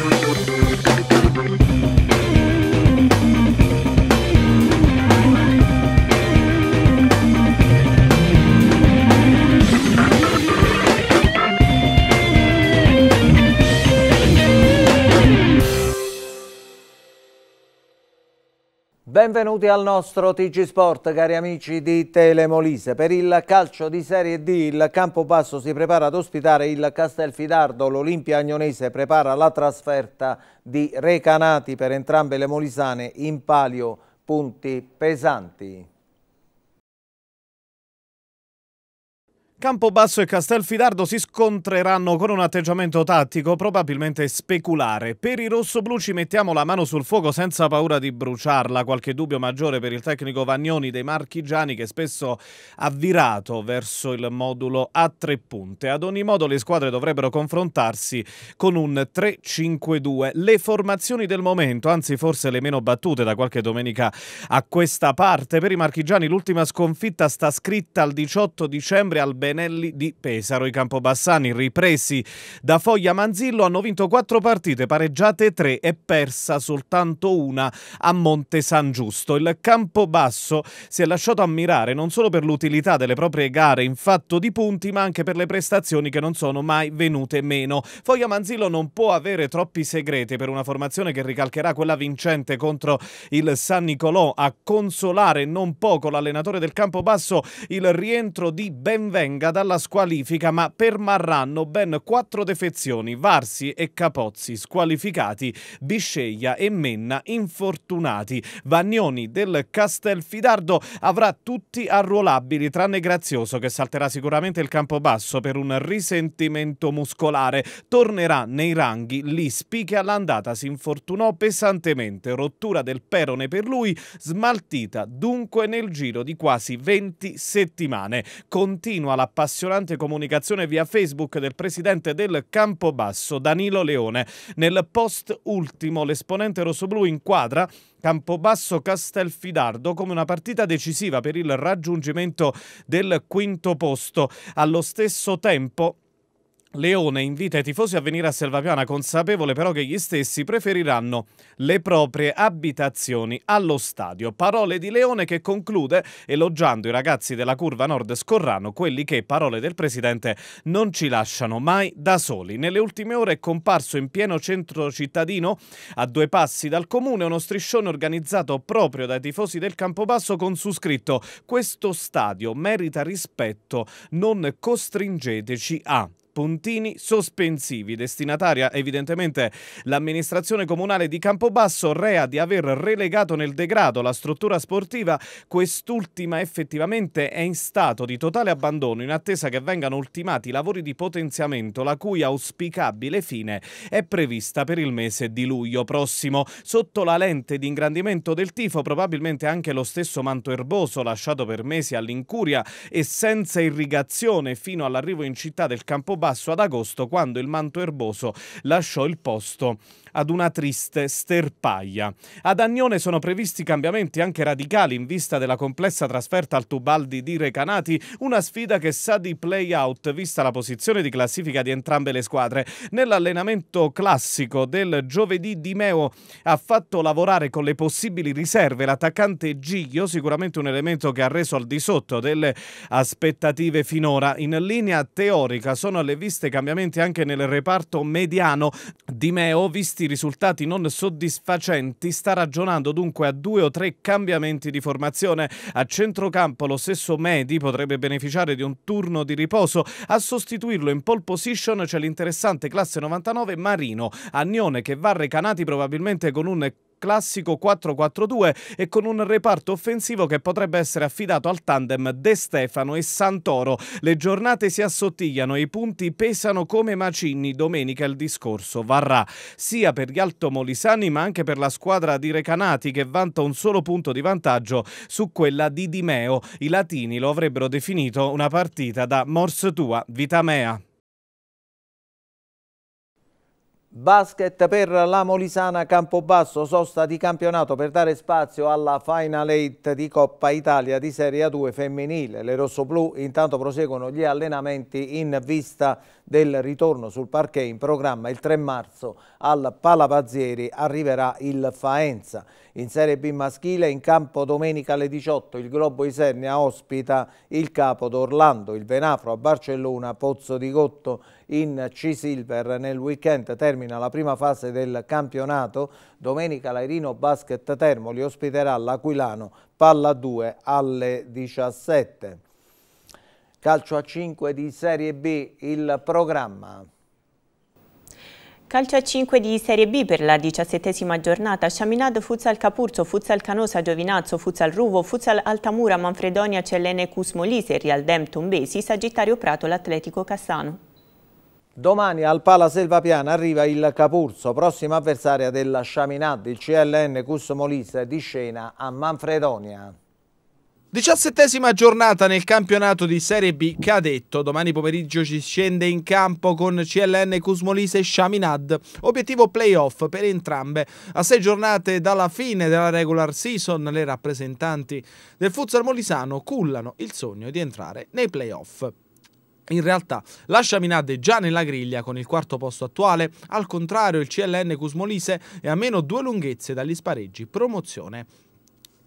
Thank you. Benvenuti al nostro TG Sport, cari amici di Telemolise. Per il calcio di Serie D il Campobasso si prepara ad ospitare il Castelfidardo, l'Olimpia Agnonese prepara la trasferta di Recanati per entrambe le molisane in palio punti pesanti. Campobasso e Castelfidardo si scontreranno con un atteggiamento tattico probabilmente speculare. Per i rossoblù ci mettiamo la mano sul fuoco senza paura di bruciarla. Qualche dubbio maggiore per il tecnico Vagnoni dei Marchigiani che spesso ha virato verso il modulo a tre punte. Ad ogni modo le squadre dovrebbero confrontarsi con un 3-5-2. Le formazioni del momento, anzi forse le meno battute da qualche domenica a questa parte. Per i Marchigiani l'ultima sconfitta sta scritta al 18 dicembre al Benelli di Pesaro. I campobassani ripresi da Foglia Manzillo hanno vinto quattro partite, pareggiate tre e persa soltanto una a Monte San Giusto. Il Campobasso si è lasciato ammirare non solo per l'utilità delle proprie gare in fatto di punti, ma anche per le prestazioni che non sono mai venute meno. Foglia Manzillo non può avere troppi segreti per una formazione che ricalcherà quella vincente contro il San Nicolò a consolare non poco l'allenatore del Campobasso il rientro di Benvenga venga dalla squalifica, ma permarranno ben quattro defezioni, Varsi e Capozzi squalificati, Bisceglia e Menna infortunati. Vagnoni del Castelfidardo avrà tutti arruolabili, tranne Grazioso che salterà sicuramente il campo basso per un risentimento muscolare. Tornerà nei ranghi Lispi che all'andata si infortunò pesantemente, rottura del perone per lui, smaltita dunque nel giro di quasi 20 settimane. Continua la appassionante comunicazione via Facebook del presidente del Campobasso, Danilo Leone. Nel post ultimo l'esponente rossoblù inquadra Campobasso Castelfidardo come una partita decisiva per il raggiungimento del quinto posto. Allo stesso tempo Leone invita i tifosi a venire a Selvapiana, consapevole però che gli stessi preferiranno le proprie abitazioni allo stadio. Parole di Leone che conclude elogiando i ragazzi della curva nord Scorrano, quelli che, parole del presidente, non ci lasciano mai da soli. Nelle ultime ore è comparso in pieno centro cittadino, a due passi dal comune, uno striscione organizzato proprio dai tifosi del Campobasso con su scritto «Questo stadio merita rispetto, non costringeteci a» puntini sospensivi. Destinataria evidentemente l'amministrazione comunale di Campobasso, rea di aver relegato nel degrado la struttura sportiva, quest'ultima effettivamente è in stato di totale abbandono in attesa che vengano ultimati i lavori di potenziamento, la cui auspicabile fine è prevista per il mese di luglio prossimo. Sotto la lente di ingrandimento del tifo probabilmente anche lo stesso manto erboso lasciato per mesi all'incuria e senza irrigazione fino all'arrivo in città del Campobasso basso ad agosto quando il manto erboso lasciò il posto ad una triste sterpaglia. Ad Agnone sono previsti cambiamenti anche radicali in vista della complessa trasferta al Tubaldi di Recanati, una sfida che sa di play-out vista la posizione di classifica di entrambe le squadre. Nell'allenamento classico del giovedì Di Meo ha fatto lavorare con le possibili riserve l'attaccante Giglio, sicuramente un elemento che ha reso al di sotto delle aspettative finora. In linea teorica sono le viste cambiamenti anche nel reparto mediano. Di Meo, visti questi risultati non soddisfacenti sta ragionando dunque a due o tre cambiamenti di formazione. A centrocampo lo stesso Medi potrebbe beneficiare di un turno di riposo. A sostituirlo in pole position c'è l'interessante classe 99 Marino. Agnone che va recanati probabilmente con un classico 4-4-2 e con un reparto offensivo che potrebbe essere affidato al tandem De Stefano e Santoro. Le giornate si assottigliano e i punti pesano come macini. Domenica il discorso varrà sia per gli altomolisani ma anche per la squadra di Recanati che vanta un solo punto di vantaggio su quella di Dimeo. I latini lo avrebbero definito una partita da Mors tua, vita mea. Basket per la Molisana Campobasso, sosta di campionato per dare spazio alla Final 8 di Coppa Italia di Serie A2 femminile. Le rossoblù intanto proseguono gli allenamenti in vista del ritorno sul parquet in programma il 3 marzo al Palapazzieri arriverà il Faenza. In Serie B maschile in campo domenica alle 18 il Globo Isernia ospita il Capo d'Orlando, il Venafro a Barcellona, Pozzo di Gotto in C-Silver. Nel weekend termina la prima fase del campionato. Domenica l'Airino Basket Termoli ospiterà l'Aquilano Palla 2 alle 17. Calcio a 5 di Serie B, il programma. Calcio a 5 di Serie B per la diciassettesima giornata, Chaminade, Futsal Capurzo, Futsal Canosa, Giovinazzo, Futsal Ruvo, Futsal Altamura, Manfredonia, Cellene, Cusmolise, Real Dem, Tombesi, Sagittario Prato, l'Atletico Cassano. Domani al Pala Selvapiana arriva il Capurzo, prossima avversaria della Chaminade, il CLN Cusmolise di scena a Manfredonia. Diciassettesima giornata nel campionato di Serie B cadetto. Domani pomeriggio ci scende in campo con CLN Cusmolise e Chaminad. Obiettivo playoff per entrambe. A sei giornate dalla fine della regular season, le rappresentanti del futsal molisano cullano il sogno di entrare nei playoff. In realtà la Chaminad è già nella griglia con il quarto posto attuale, al contrario il CLN Cusmolise è a meno due lunghezze dagli spareggi promozione.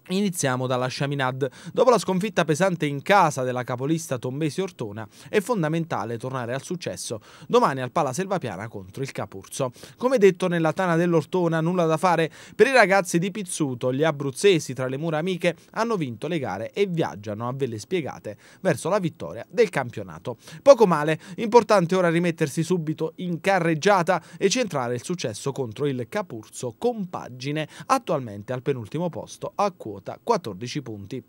Iniziamo dalla Chaminade. Dopo la sconfitta pesante in casa della capolista Tombesi Ortona, è fondamentale tornare al successo domani al Pala Selvapiana contro il Capurzo. Come detto nella Tana dell'Ortona, nulla da fare per i ragazzi di Pizzuto. Gli abruzzesi tra le mura amiche hanno vinto le gare e viaggiano a velle spiegate verso la vittoria del campionato. Poco male, importante ora rimettersi subito in carreggiata e centrare il successo contro il Capurzo, compagine attualmente al penultimo posto a cuore quota 14 punti.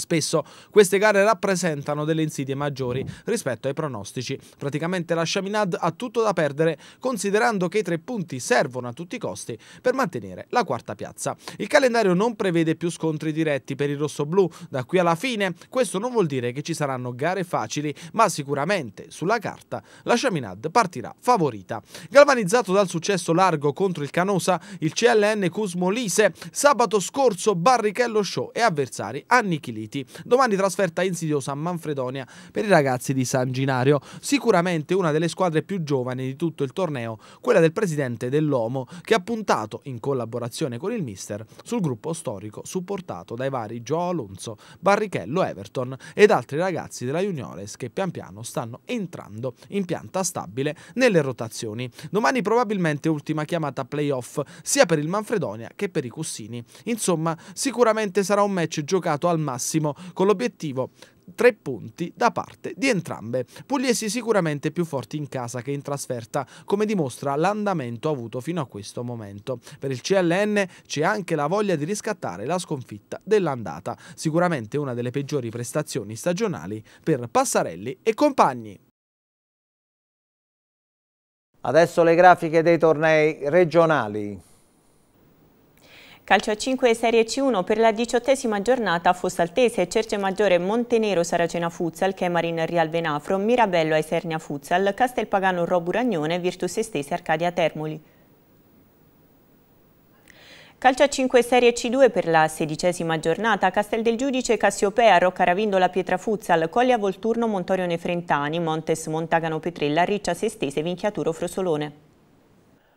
Spesso queste gare rappresentano delle insidie maggiori rispetto ai pronostici. Praticamente la Chaminade ha tutto da perdere, considerando che i tre punti servono a tutti i costi per mantenere la quarta piazza. Il calendario non prevede più scontri diretti per il rossoblù da qui alla fine. Questo non vuol dire che ci saranno gare facili, ma sicuramente sulla carta la Chaminade partirà favorita. Galvanizzato dal successo largo contro il Canosa, il CLN Cusmolise sabato scorso Barrichello Show e avversari annichiliti Uniti. Domani trasferta insidiosa a Manfredonia per i ragazzi di San Ginario, sicuramente una delle squadre più giovani di tutto il torneo, quella del presidente dell'Omo, che ha puntato, in collaborazione con il mister, sul gruppo storico supportato dai vari Joe Alonso, Barrichello Everton ed altri ragazzi della Juniores che pian piano stanno entrando in pianta stabile nelle rotazioni. Domani probabilmente ultima chiamata playoff sia per il Manfredonia che per i Cussini. Insomma, sicuramente sarà un match giocato al massimo massimo con l'obiettivo tre punti da parte di entrambe. Pugliesi sicuramente più forti in casa che in trasferta, come dimostra l'andamento avuto fino a questo momento. Per il CLN c'è anche la voglia di riscattare la sconfitta dell'andata, sicuramente una delle peggiori prestazioni stagionali per Passarelli e compagni. Adesso le grafiche dei tornei regionali. Calcio a 5 Serie C1 per la diciottesima giornata Fossaltese, Cerce Maggiore, Montenero, Saracena Futsal, Kemarin Real Venafro, Mirabello Isernia Futsal, Castelpagano Robu Ragnone, Virtus Estese Arcadia Termoli. Calcio a 5 Serie C2 per la sedicesima giornata, Castel del Giudice, Cassiopea, Rocca Ravindola, Pietra Futsal, Collia Volturno, Montorio Nefrentani, Montes Montagano Petrella, Riccia Sestese, Vinchiaturo Frosolone.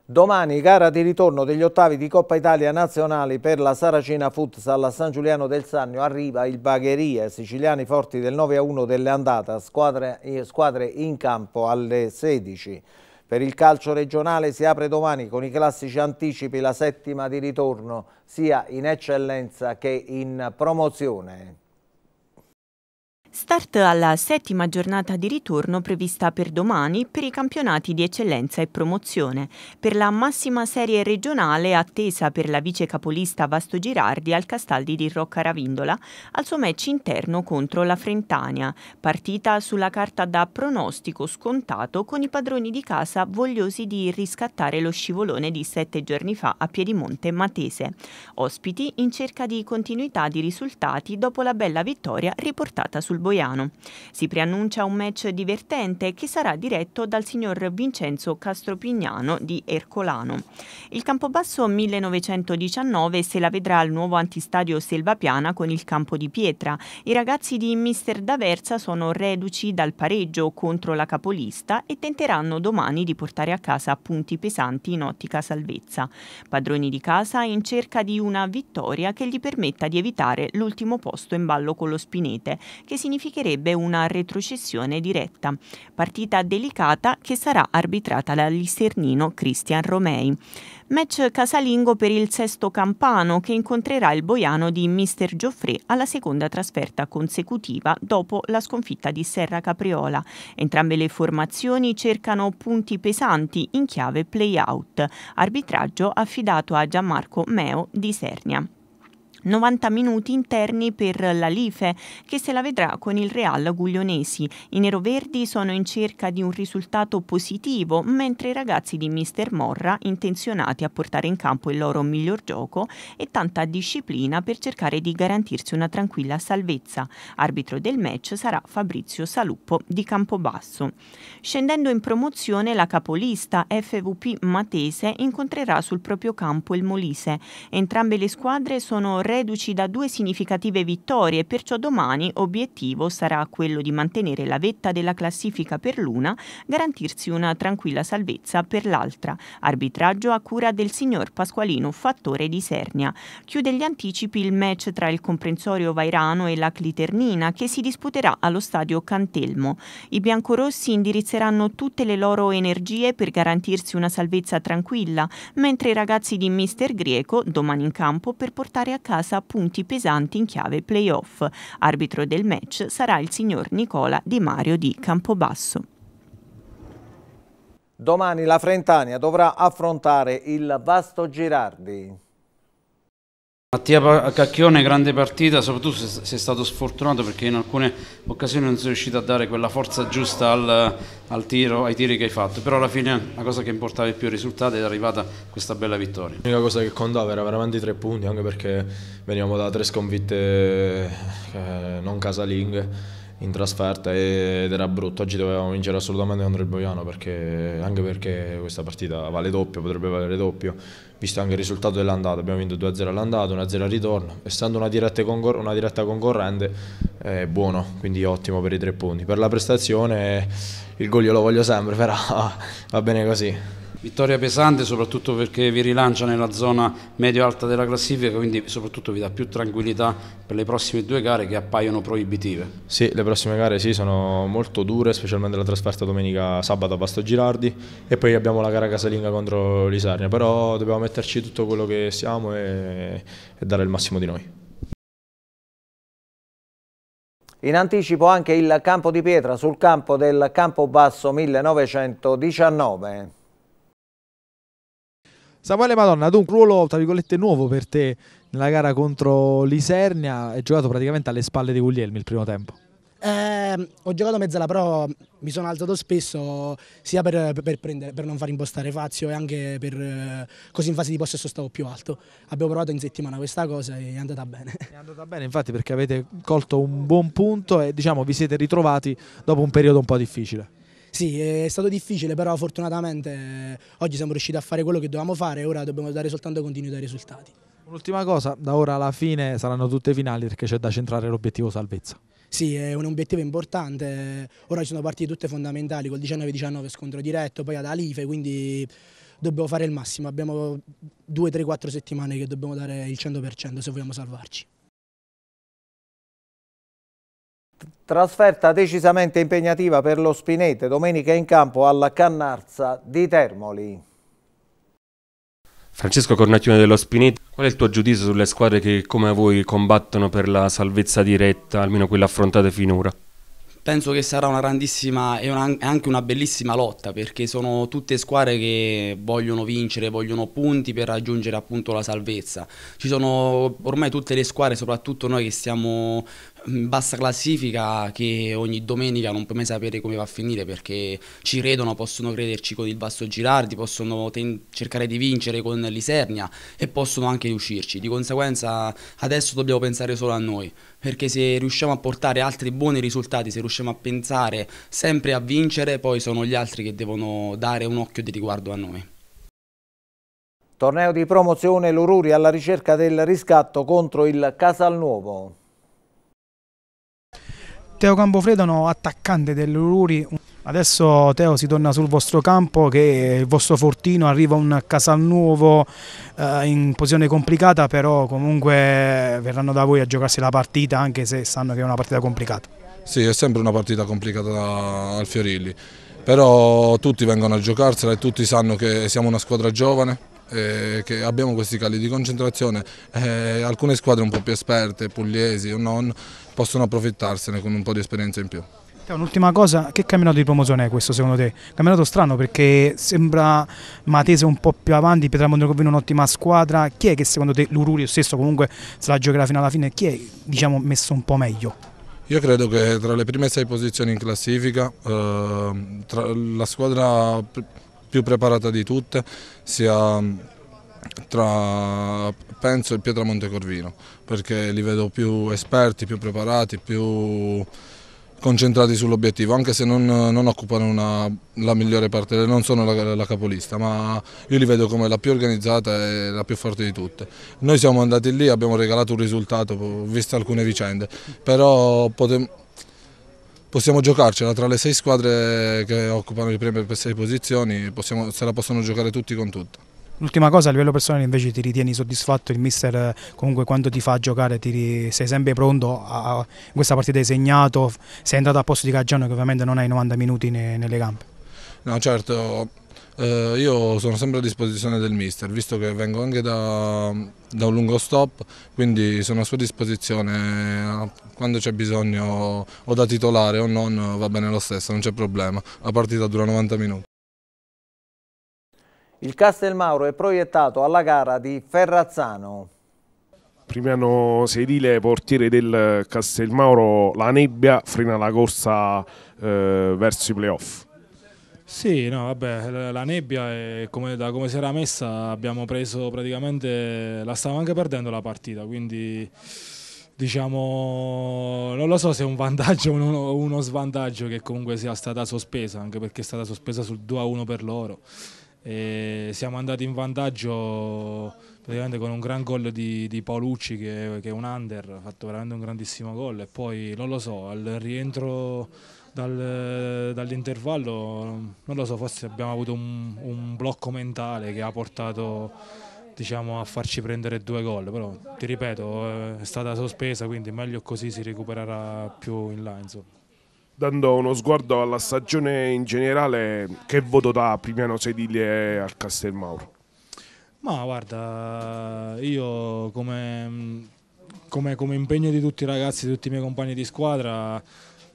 Domani gara di ritorno degli ottavi di Coppa Italia nazionali per la Saracina Futsal a San Giuliano del Sannio arriva il Bagheria, siciliani forti del 9-1 delle andate, squadre, eh, squadre in campo alle 16. Per il calcio regionale si apre domani con i classici anticipi la settima di ritorno sia in eccellenza che in promozione. Start alla settima giornata di ritorno prevista per domani per i campionati di eccellenza e promozione. Per la massima serie regionale attesa per la vice capolista Vasto Girardi al Castaldi di Rocca Ravindola al suo match interno contro la Frentania, partita sulla carta da pronostico scontato con i padroni di casa vogliosi di riscattare lo scivolone di sette giorni fa a Piedimonte Matese. Ospiti in cerca di continuità di risultati dopo la bella vittoria riportata sul Boiano. Si preannuncia un match divertente che sarà diretto dal signor Vincenzo Castropignano di Ercolano. Il Campobasso 1919 se la vedrà al nuovo antistadio Selvapiana con il campo di pietra. I ragazzi di Mister D'Aversa sono reduci dal pareggio contro la capolista e tenteranno domani di portare a casa punti pesanti in ottica salvezza. Padroni di casa in cerca di una vittoria che gli permetta di evitare l'ultimo posto in ballo con lo Spinete, che significherebbe una retrocessione diretta. Partita delicata che sarà arbitrata dall'isternino Cristian Romei. Match casalingo per il sesto campano che incontrerà il boiano di Mister Gioffré alla seconda trasferta consecutiva dopo la sconfitta di Serra Capriola. Entrambe le formazioni cercano punti pesanti in chiave play-out, arbitraggio affidato a Gianmarco Meo di Sernia. 90 minuti interni per la Life che se la vedrà con il Real Guglionesi. I neroverdi sono in cerca di un risultato positivo, mentre i ragazzi di Mister Morra intenzionati a portare in campo il loro miglior gioco e tanta disciplina per cercare di garantirsi una tranquilla salvezza. Arbitro del match sarà Fabrizio Saluppo di Campobasso. Scendendo in promozione la capolista FVP Matese incontrerà sul proprio campo il Molise. Entrambe le squadre sono reduci da due significative vittorie, perciò domani obiettivo sarà quello di mantenere la vetta della classifica per l'una, garantirsi una tranquilla salvezza per l'altra. Arbitraggio a cura del signor Pasqualino Fattore di Sernia. Chiude gli anticipi il match tra il comprensorio Vairano e la Cliternina che si disputerà allo stadio Cantelmo. I biancorossi indirizzeranno tutte le loro energie per garantirsi una salvezza tranquilla, mentre i ragazzi di Mister Grieco domani in campo per portare a casa casa punti pesanti in chiave playoff. Arbitro del match sarà il signor Nicola Di Mario di Campobasso. Domani la Frentania dovrà affrontare il Vasto Girardi. Mattia Cacchione, grande partita, soprattutto sei stato sfortunato perché in alcune occasioni non sei riuscito a dare quella forza giusta al, al tiro, ai tiri che hai fatto, però alla fine la cosa che importava di più il risultato è arrivata questa bella vittoria. L'unica cosa che contava era veramente i tre punti, anche perché venivamo da tre sconfitte eh, non casalinghe in trasferta ed era brutto. Oggi dovevamo vincere assolutamente contro il Boiano perché, anche perché questa partita vale doppio, potrebbe valere doppio, visto anche il risultato dell'andata. Abbiamo vinto 2-0 all'andata, 1-0 al ritorno. Essendo una diretta, concor una diretta concorrente è buono, quindi ottimo per i tre punti. Per la prestazione il gol io lo voglio sempre, però va bene così. Vittoria pesante soprattutto perché vi rilancia nella zona medio-alta della classifica, quindi soprattutto vi dà più tranquillità per le prossime due gare che appaiono proibitive. Sì, le prossime gare sì, sono molto dure, specialmente la trasferta domenica sabato a Pasto Girardi e poi abbiamo la gara casalinga contro l'Isarnia, però dobbiamo metterci tutto quello che siamo e, e dare il massimo di noi. In anticipo anche il campo di pietra sul campo del Campo Basso 1919. Samuele Madonna, dunque un ruolo tra virgolette nuovo per te nella gara contro l'Isernia, hai giocato praticamente alle spalle di Guglielmi il primo tempo. Eh, ho giocato mezzala però mi sono alzato spesso sia per, per, prendere, per non far impostare Fazio e anche per così in fase di possesso stavo più alto. Abbiamo provato in settimana questa cosa e è andata bene. È andata bene infatti perché avete colto un buon punto e diciamo vi siete ritrovati dopo un periodo un po' difficile. Sì, è stato difficile, però fortunatamente eh, oggi siamo riusciti a fare quello che dovevamo fare e ora dobbiamo dare soltanto continuità ai risultati. Un'ultima cosa, da ora alla fine saranno tutte finali perché c'è da centrare l'obiettivo salvezza. Sì, è un obiettivo importante, ora ci sono partite tutte fondamentali, col 19-19 scontro diretto, poi ad Alife, quindi dobbiamo fare il massimo, abbiamo 2, 3, 4 settimane che dobbiamo dare il 100% se vogliamo salvarci. Trasferta decisamente impegnativa per lo Spinete, domenica in campo alla Cannarza di Termoli. Francesco Cornacchione dello Spinete, qual è il tuo giudizio sulle squadre che come voi combattono per la salvezza diretta, almeno quelle affrontate finora? penso che sarà una grandissima e una, anche una bellissima lotta perché sono tutte squadre che vogliono vincere, vogliono punti per raggiungere appunto la salvezza. Ci sono ormai tutte le squadre, soprattutto noi che stiamo bassa classifica che ogni domenica non puoi mai sapere come va a finire perché ci credono, possono crederci con il Basso Girardi, possono cercare di vincere con l'Isernia e possono anche riuscirci. Di conseguenza adesso dobbiamo pensare solo a noi perché se riusciamo a portare altri buoni risultati, se riusciamo a pensare sempre a vincere, poi sono gli altri che devono dare un occhio di riguardo a noi. Torneo di promozione Lururi alla ricerca del riscatto contro il Casalnuovo. Teo Campofredono, attaccante dell'Ururi. Adesso Teo si torna sul vostro campo che il vostro fortino, arriva un Casalnuovo eh, in posizione complicata, però comunque verranno da voi a giocarsi la partita anche se sanno che è una partita complicata. Sì, è sempre una partita complicata al Fiorilli, però tutti vengono a giocarsela e tutti sanno che siamo una squadra giovane, eh, che abbiamo questi cali di concentrazione, eh, alcune squadre un po' più esperte, pugliesi o non, possono approfittarsene con un po' di esperienza in più. Un'ultima cosa, che campionato di promozione è questo secondo te? Campionato strano perché sembra Matese un po' più avanti, Pietramonte Corvino un'ottima squadra, chi è che secondo te, Lururio stesso comunque se la giocherà fino alla fine, chi è diciamo, messo un po' meglio? Io credo che tra le prime sei posizioni in classifica eh, la squadra più preparata di tutte sia tra penso il Pietramonte Corvino perché li vedo più esperti, più preparati, più concentrati sull'obiettivo, anche se non, non occupano una, la migliore parte, non sono la, la, capolista, ma io li vedo come la più organizzata e la più forte di tutte. Noi siamo andati lì, abbiamo regalato un risultato, viste alcune vicende, però possiamo giocarcela tra le sei squadre che occupano le prime sei posizioni, possiamo, se la possono giocare tutti con tutte. L'ultima cosa, a livello personale invece ti ritieni soddisfatto, il mister eh, comunque quando ti fa giocare ti, sei sempre pronto, a, in questa partita hai segnato, sei entrato a posto di Caggiano che ovviamente non hai 90 minuti ne, nelle gambe. No certo, eh, io sono sempre a disposizione del mister, visto che vengo anche da, da un lungo stop, quindi sono a sua disposizione quando c'è bisogno o da titolare o non, va bene lo stesso, non c'è problema, la partita dura 90 minuti. Il Castelmauro è proiettato alla gara di Ferrazzano. Primiano Sedile, portiere del Castelmauro, la nebbia frena la corsa eh, verso i playoff. Sì, no, vabbè, la nebbia è come, da come si era messa abbiamo preso praticamente, la stavamo anche perdendo la partita, quindi diciamo, non lo so se è un vantaggio o uno, uno svantaggio che comunque sia stata sospesa, anche perché è stata sospesa sul 2-1 per loro e siamo andati in vantaggio praticamente con un gran gol di, di Paolucci che, che, è un under, ha fatto veramente un grandissimo gol e poi non lo so, al rientro dal, dall'intervallo non lo so, forse abbiamo avuto un, un blocco mentale che ha portato diciamo, a farci prendere due gol, però ti ripeto è stata sospesa quindi meglio così si recupererà più in là. Insomma dando uno sguardo alla stagione in generale, che voto dà Primiano Sedile al Castelmauro? Ma guarda, io come, come, come, impegno di tutti i ragazzi, di tutti i miei compagni di squadra,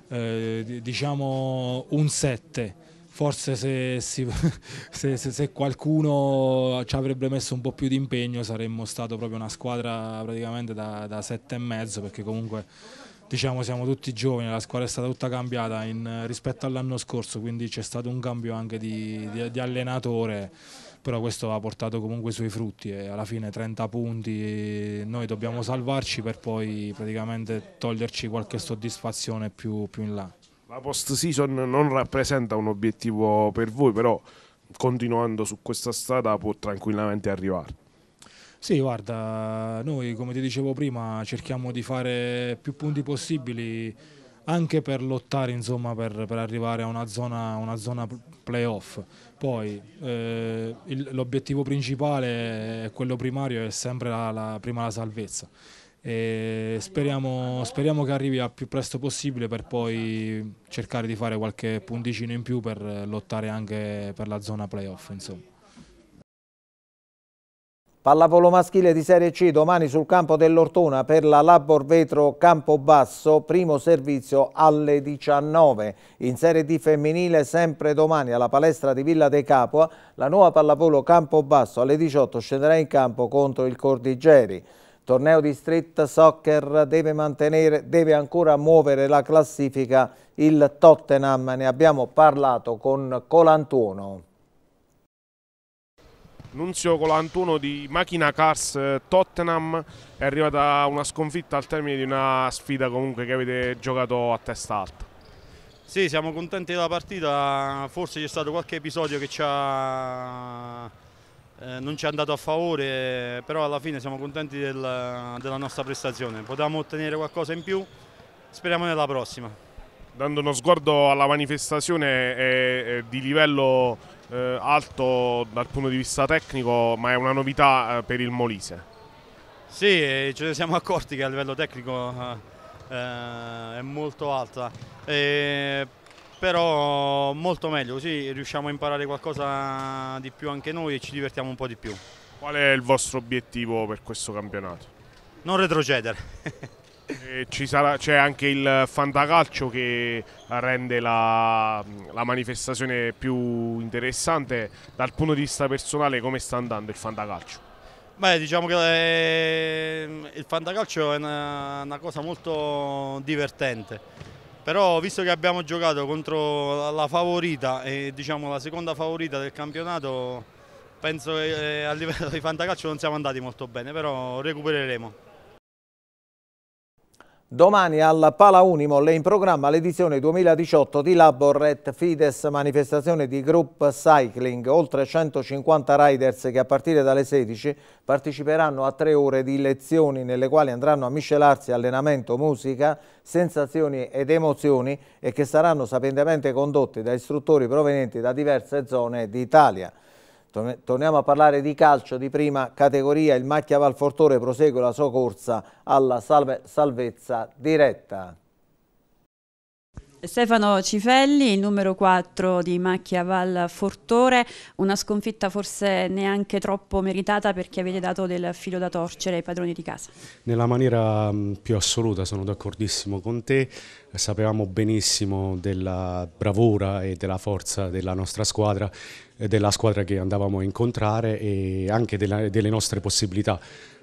eh, diciamo un 7. Forse se, se, se, se, qualcuno ci avrebbe messo un po' più di impegno saremmo stato proprio una squadra praticamente da, da e mezzo perché comunque diciamo siamo tutti giovani, la squadra è stata tutta cambiata in, rispetto all'anno scorso, quindi c'è stato un cambio anche di, di, di, allenatore, però questo ha portato comunque i suoi frutti e alla fine 30 punti noi dobbiamo salvarci per poi praticamente toglierci qualche soddisfazione più, più in là. La post season non rappresenta un obiettivo per voi, però continuando su questa strada può tranquillamente arrivare. Sì, guarda, noi come ti dicevo prima cerchiamo di fare più punti possibili anche per lottare insomma, per, per, arrivare a una zona, una zona playoff. Poi eh, l'obiettivo principale, quello primario, è sempre la, la, prima la salvezza. Speriamo, speriamo che arrivi al più presto possibile per poi cercare di fare qualche punticino in più per lottare anche per la zona playoff. Insomma. Pallavolo maschile di Serie C domani sul campo dell'Ortona per la Labor Vetro Campobasso, primo servizio alle 19. In Serie D femminile sempre domani alla palestra di Villa De Capua la nuova pallavolo Campobasso alle 18 scenderà in campo contro il Cordigeri. torneo di street soccer deve, mantenere, deve ancora muovere la classifica il Tottenham, ne abbiamo parlato con Colantuono. Nunzio Colantuono di Macchina Cars eh, Tottenham è arrivata una sconfitta al termine di una sfida comunque che avete giocato a testa alta. Sì, siamo contenti della partita, forse c'è stato qualche episodio che ci ha, eh, non ci è andato a favore, però alla fine siamo contenti del, della nostra prestazione. Potevamo ottenere qualcosa in più, speriamo nella prossima. Dando uno sguardo alla manifestazione è, è di livello eh, alto dal punto di vista tecnico, ma è una novità eh, per il Molise. Sì, ce ne siamo accorti che a livello tecnico eh, è molto alta, eh, però molto meglio, così riusciamo a imparare qualcosa di più anche noi e ci divertiamo un po' di più. Qual è il vostro obiettivo per questo campionato? Non retrocedere. c'è anche il fantacalcio che rende la, la, manifestazione più interessante dal punto di vista personale come sta andando il fantacalcio? Beh diciamo che eh, il fantacalcio è una, una cosa molto divertente però visto che abbiamo giocato contro la favorita e diciamo la seconda favorita del campionato penso che eh, a livello di fantacalcio non siamo andati molto bene però recupereremo. Domani al Pala Unimol è in programma l'edizione 2018 di Laborret Fides, manifestazione di Group Cycling. Oltre 150 riders che a partire dalle 16 parteciperanno a tre ore di lezioni nelle quali andranno a miscelarsi allenamento, musica, sensazioni ed emozioni e che saranno sapientemente condotti da istruttori provenienti da diverse zone d'Italia. Torniamo a parlare di calcio di prima categoria. Il Macchia Valfortore prosegue la sua corsa alla salve, salvezza diretta. Stefano Cifelli, il numero 4 di Macchia Val Fortore, una sconfitta forse neanche troppo meritata perché avete dato del filo da torcere ai padroni di casa. Nella maniera più assoluta sono d'accordissimo con te, sapevamo benissimo della bravura e della forza della nostra squadra, della squadra che andavamo a incontrare e anche della, delle nostre possibilità.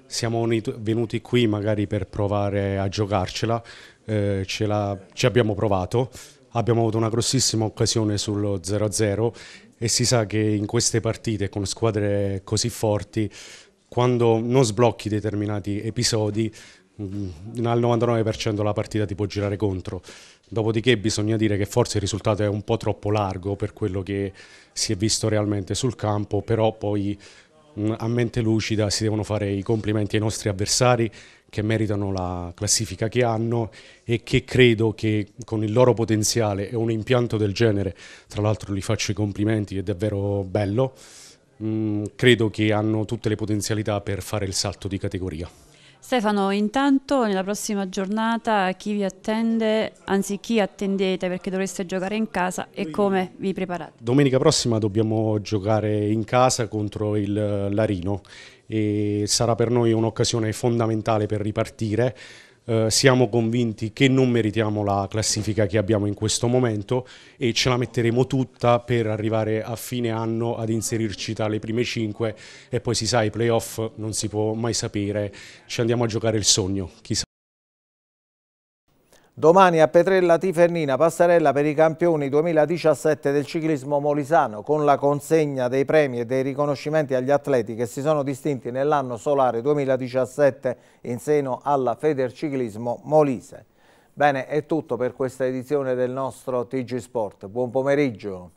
Siamo venuti qui magari per provare a giocarcela, eh, la, ci abbiamo provato, abbiamo avuto una grossissima occasione sullo 0-0 e si sa che in queste partite con squadre così forti, quando non sblocchi determinati episodi, mm, al 99% la partita ti può girare contro. Dopodiché bisogna dire che forse il risultato è un po' troppo largo per quello che si è visto realmente sul campo, però poi mm, a mente lucida si devono fare i complimenti ai nostri avversari che meritano la classifica che hanno e che credo che con il loro potenziale e un impianto del genere, tra l'altro gli faccio i complimenti, è davvero bello, mh, mm, credo che hanno tutte le potenzialità per fare il salto di categoria. Stefano, intanto nella prossima giornata chi vi attende, anzi chi attendete perché dovreste giocare in casa e come vi preparate? Domenica prossima dobbiamo giocare in casa contro il Larino e sarà per noi un'occasione fondamentale per ripartire. Eh, siamo convinti che non meritiamo la classifica che abbiamo in questo momento e ce la metteremo tutta per arrivare a fine anno ad inserirci tra le prime cinque e poi si sa i playoff non si può mai sapere, ci andiamo a giocare il sogno, chissà. Domani a Petrella Tifernina, passerella per i campioni 2017 del ciclismo molisano con la consegna dei premi e dei riconoscimenti agli atleti che si sono distinti nell'anno solare 2017 in seno alla Federciclismo Molise. Bene, è tutto per questa edizione del nostro TG Sport. Buon pomeriggio.